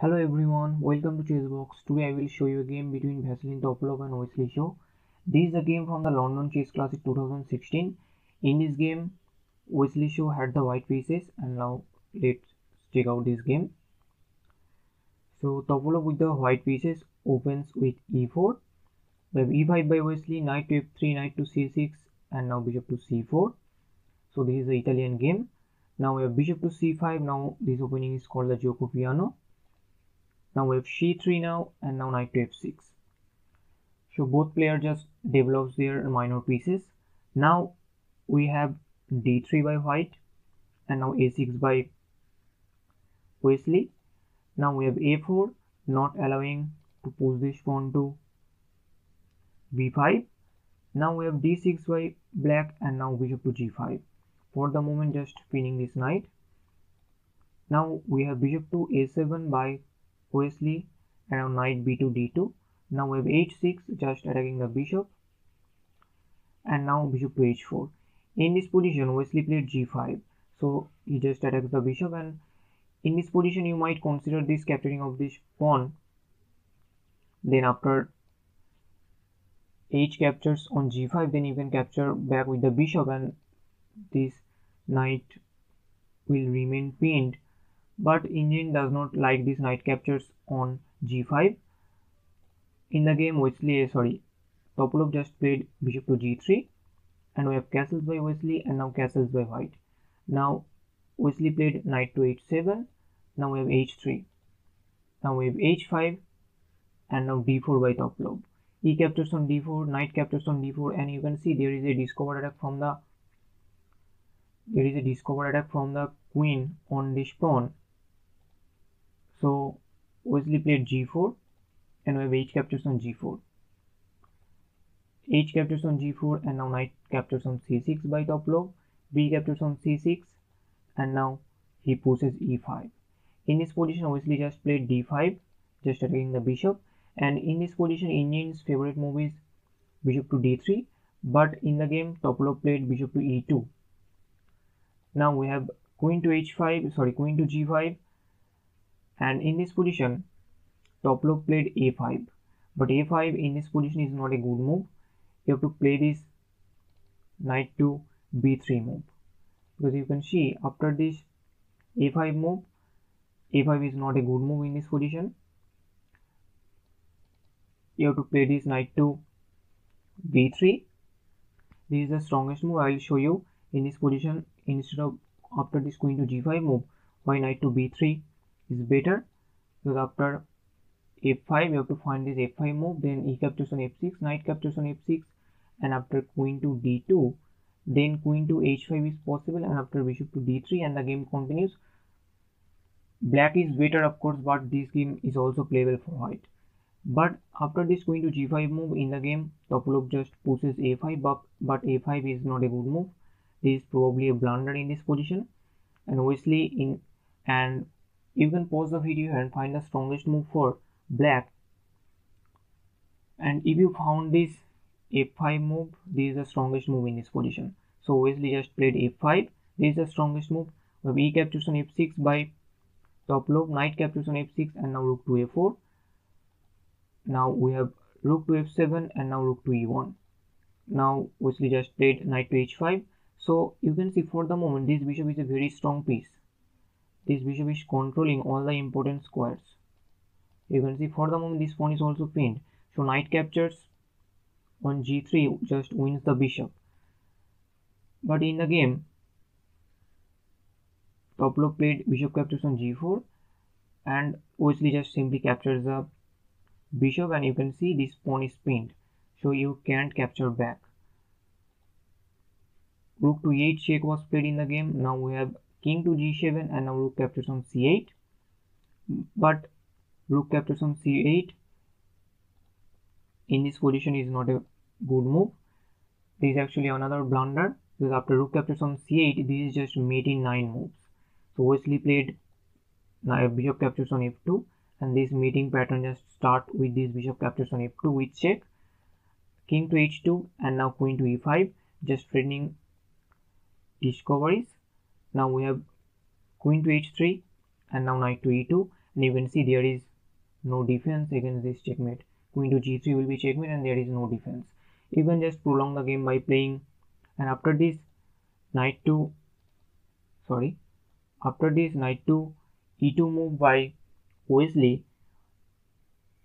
Hello everyone, welcome to Chessbox. Today I will show you a game between Veselin Topalov and Wesley So. This is a game from the London Chess Classic 2016. In this game, Wesley So had the white pieces and now let's check out this game. So Topalov with the white pieces opens with e4. We have e5 by Wesley, knight to f3, knight to c6 and now bishop to c4. So this is the Italian game. Now we have bishop to c5. Now this opening is called the Gioco Piano now we have c3 now and now knight to f6 so both players just develops their minor pieces. Now we have d3 by white and now a6 by Wesley. Now we have a4 not allowing to push this pawn to b5 now we have d6 by black and now bishop to g5 for the moment just pinning this knight. Now we have bishop to a7 by Wesley around knight b2 d2 now we have h6 just attacking the bishop. And now bishop to h4 in this position Wesley played g5 so he just attacks the bishop and in this position you might consider this capturing of this pawn. Then after h captures on g5 then you can capture back with the bishop and this knight will remain pinned but engine does not like these knight captures on g5 in the game Wesley sorry Topalov just played bishop to g3 and we have castles by Wesley and now castles by white. Now Wesley played knight to h7 now we have h3 now we have h5 and now d4 by Topalov e captures on d4 knight captures on d4 and you can see there is a discovered attack from the there is a discovered attack from the queen on this pawn so Wesley played g4 and we have h captures on g4. h captures on g4 and now knight captures on c6 by Topalov. b captures on c6 and now he pushes e5. In this position Wesley just played d5 just attacking the bishop and in this position engine's favorite move is bishop to d3 but in the game Topalov played bishop to e2. Now we have queen to h5 sorry queen to g5 and in this position top Topalov played a5 but a5 in this position is not a good move. You have to play this knight to b3 move. Because you can see after this a5 move a5 is not a good move in this position. You have to play this knight to b3 this is the strongest move. I will show you in this position instead of after this queen to g5 move why knight to b3 is better because after f5 you have to find this f5 move then e captures on f6 knight captures on f6 and after queen to d2 then queen to h5 is possible and after bishop to d3 and the game continues. Black is better of course but this game is also playable for white. But after this queen to g5 move in the game Topalov just pushes a5 but, but a5 is not a good move. This is probably a blunder in this position. And obviously in and you can pause the video and find the strongest move for black. And if you found this f5 move this is the strongest move in this position. So Wesley just played f5 this is the strongest move. We e captures on f6 by Topalov knight captures on f6 and now rook to a4 now we have rook to f7 and now rook to e1 now Wesley just played knight to h5 so you can see for the moment this bishop is a very strong piece this bishop is controlling all the important squares. You can see for the moment this pawn is also pinned. So knight captures on g3 just wins the bishop. But in the game Topalov played bishop captures on g4 and Wesley just simply captures the bishop and you can see this pawn is pinned. So you can't capture back. Rook to e8 check was played in the game. Now we have king to g7 and now rook captures on c8 but rook captures on c8 in this position is not a good move. This is actually another blunder because after rook captures on c8 this is just mate in 9 moves. So Wesley played bishop captures on f2 and this mating pattern just start with this bishop captures on f2 with check. King to h2 and now queen to e5 just threatening discoveries now we have queen to h3 and now knight to e2 and you can see there is no defense against this checkmate. Queen to g3 will be checkmate and there is no defense. You can just prolong the game by playing. And after this knight to sorry after this knight to e2 move by Wesley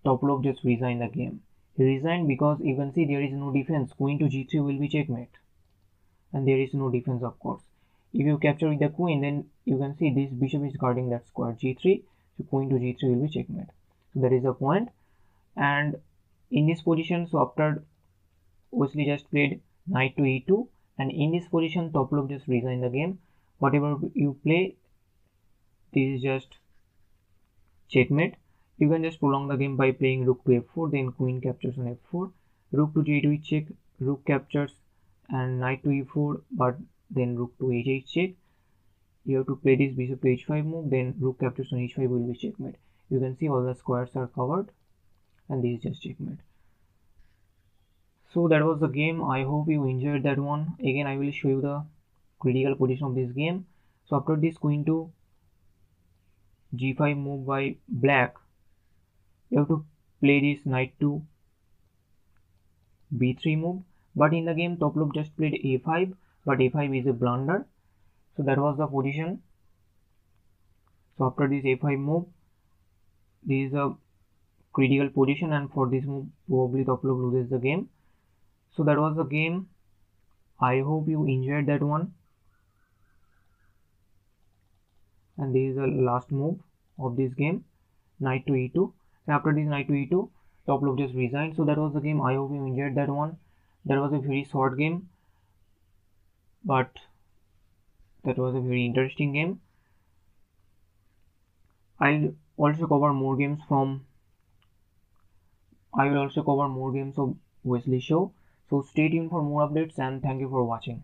Topalov just resigned the game. He resigned because you can see there is no defense. Queen to g3 will be checkmate. And there is no defense of course if you capture with the queen then you can see this bishop is guarding that square g3 so queen to g3 will be checkmate. So that is the point. And in this position so after Wesley just played knight to e2 and in this position Topalov just resigned the game. Whatever you play this is just checkmate. You can just prolong the game by playing rook to f4 then queen captures on f4 rook to g2 check rook captures and knight to e4 but then rook to h8 check. You have to play this bishop to h5 move then rook captures on h5 will be checkmate. You can see all the squares are covered and this is just checkmate. So that was the game. I hope you enjoyed that one. Again i will show you the critical position of this game. So after this queen to g5 move by black. You have to play this knight to b3 move. But in the game Topalov just played a5 but a5 is a blunder. So that was the position. So after this a5 move this is a critical position and for this move probably Topalov loses the game. So that was the game. I hope you enjoyed that one. And this is the last move of this game knight to e2 and after this knight to e2 Topalov just resigned. So that was the game. I hope you enjoyed that one. That was a very short game but that was a very interesting game. I'll also cover more games from I will also cover more games of Wesley show. So stay tuned for more updates and thank you for watching